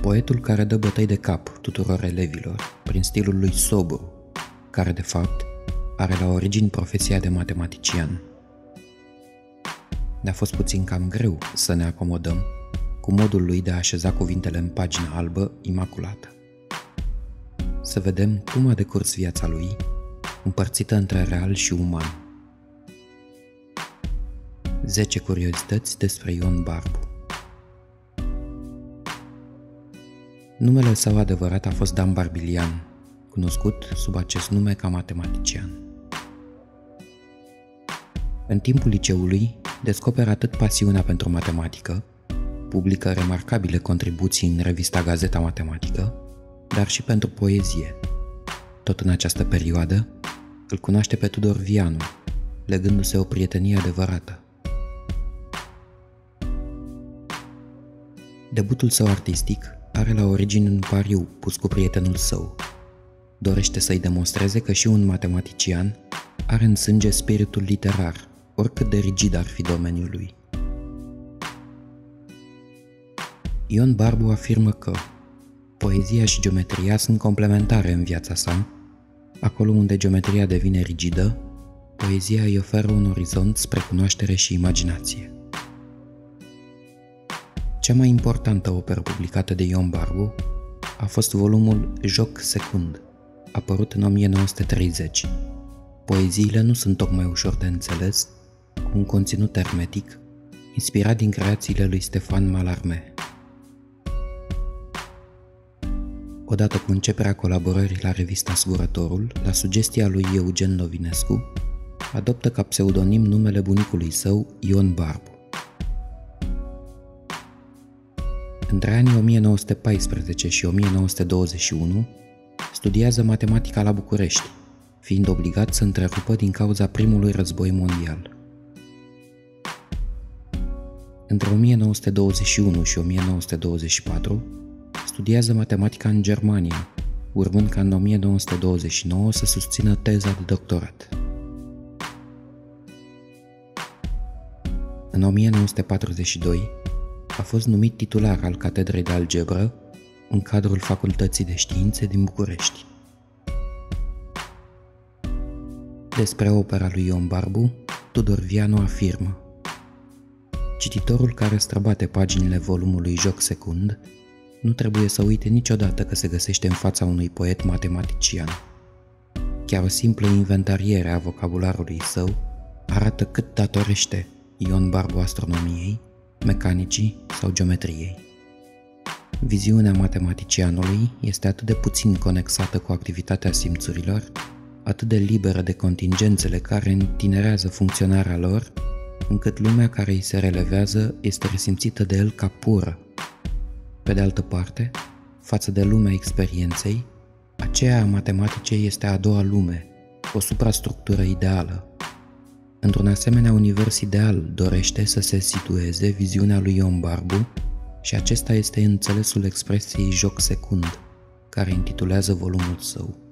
Poetul care dă bătăi de cap tuturor elevilor, prin stilul lui sobru, care de fapt are la origini profesia de matematician. Ne-a fost puțin cam greu să ne acomodăm cu modul lui de a așeza cuvintele în pagina albă imaculată. Să vedem cum a decurs viața lui, împărțită între real și uman. 10 curiozități despre Ion Barbu Numele său adevărat a fost Dan Barbilian, cunoscut sub acest nume ca matematician. În timpul liceului, descoperă atât pasiunea pentru matematică, publică remarcabile contribuții în revista Gazeta Matematică, dar și pentru poezie. Tot în această perioadă, îl cunoaște pe Tudor Vianu, legându-se o prietenie adevărată. Debutul său artistic are la origine un pariu pus cu prietenul său. Dorește să-i demonstreze că și un matematician are în sânge spiritul literar, oricât de rigid ar fi domeniul lui. Ion Barbu afirmă că poezia și geometria sunt complementare în viața sa, acolo unde geometria devine rigidă, poezia îi oferă un orizont spre cunoaștere și imaginație. Cea mai importantă operă publicată de Ion Barbu a fost volumul Joc Secund, apărut în 1930. Poeziile nu sunt tocmai ușor de înțeles, cu un conținut hermetic, inspirat din creațiile lui Stefan Mallarmé. Odată cu începerea colaborării la revista Zburătorul, la sugestia lui Eugen Novinescu, adoptă ca pseudonim numele bunicului său Ion Barbu. Între anii 1914 și 1921, studiază matematica la București, fiind obligat să întrerupă din cauza primului război mondial. Între 1921 și 1924, studiază matematica în Germania, urmând ca în 1929 să susțină teza de doctorat. În 1942, a fost numit titular al Catedrei de Algebră în cadrul Facultății de Științe din București. Despre opera lui Ion Barbu, Tudor Vianu afirmă Cititorul care străbate paginile volumului Joc Secund nu trebuie să uite niciodată că se găsește în fața unui poet matematician. Chiar o simplă inventariere a vocabularului său arată cât datorește Ion Barbu astronomiei mecanicii sau geometriei. Viziunea matematicianului este atât de puțin conexată cu activitatea simțurilor, atât de liberă de contingențele care întinerează funcționarea lor, încât lumea care îi se relevează este resimțită de el ca pură. Pe de altă parte, față de lumea experienței, aceea a matematicei este a doua lume, o suprastructură ideală, Într-un asemenea univers ideal dorește să se situeze viziunea lui Ion Barbu și acesta este înțelesul expresiei joc secund, care intitulează volumul său.